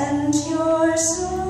and your soul.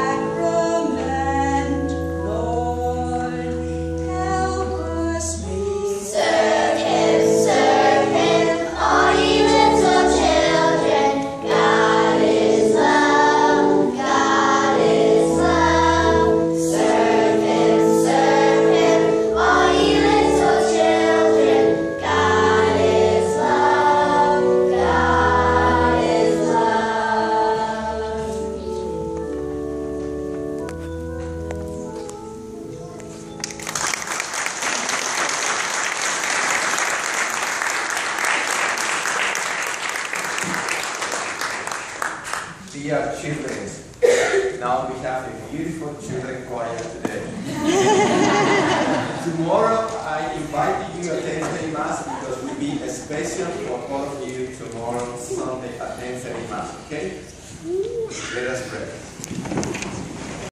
dear children, now we have a beautiful children choir today. Tomorrow I invite you to attend the Mass because will be a special for all of you tomorrow Sunday at 10 Mass, okay? Let us pray.